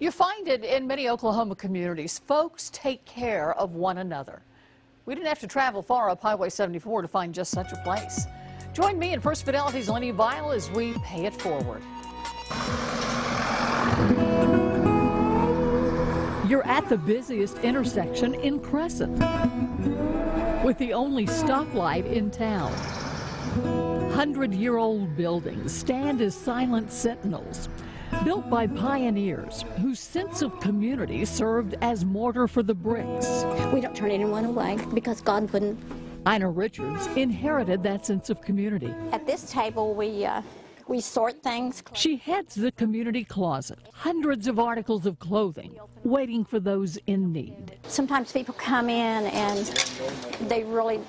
You find it in many Oklahoma communities. Folks take care of one another. We didn't have to travel far up Highway 74 to find just such a place. Join me and First Fidelity's Lenny Vile as we pay it forward. You're at the busiest intersection in Crescent with the only stoplight in town. Hundred year old buildings stand as silent sentinels, built by pioneers whose sense of community served as mortar for the bricks. We don't turn anyone away because God wouldn't. Ina Richards inherited that sense of community. At this table, we uh, we sort things. She heads the community closet, hundreds of articles of clothing waiting for those in need. Sometimes people come in and they really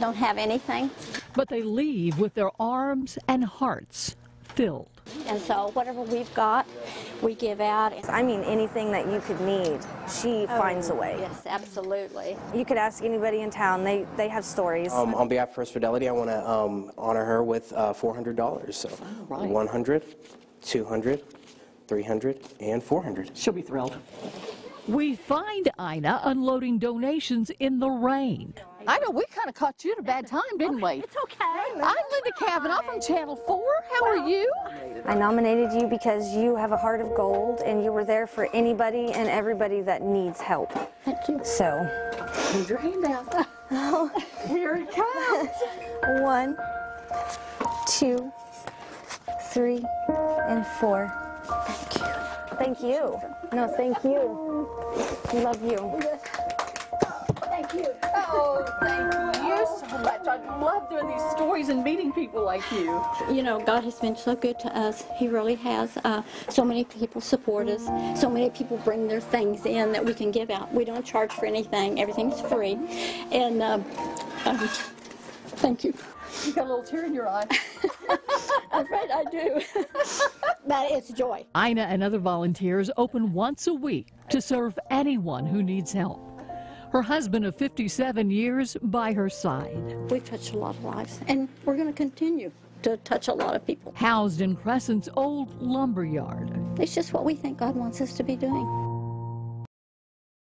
don't have anything, But they leave with their arms and hearts filled. And so whatever we've got, we give out. I mean, anything that you could need, she finds a way. Yes, absolutely. You could ask anybody in town, they, they have stories. Um, on behalf of First Fidelity, I want to um, honor her with uh, $400. So right, 100, 200, 300, and 400. She'll be thrilled. We find Ina unloading donations in the rain. I know we kind of caught you at a bad time, didn't we? It's okay. I'm Linda Cavanaugh from Channel 4. How are you? I nominated you because you have a heart of gold and you were there for anybody and everybody that needs help. Thank you. So, Hold your hand out. Oh. Here it comes. one, two, three, and four. Thank you. Thank you. No, thank you. Love you. Thank you. Oh, thank you so much. I love doing these stories and meeting people like you. You know, God has been so good to us. He really has. Uh, so many people support us. So many people bring their things in that we can give out. We don't charge for anything. Everything's free. And um, um, thank you. You got a little tear in your eye. I'm afraid I do. but it's joy. Ina and other volunteers open once a week to serve anyone who needs help. Her husband of 57 years by her side. We've touched a lot of lives, and we're going to continue to touch a lot of people. Housed in Crescent's old lumber yard. It's just what we think God wants us to be doing.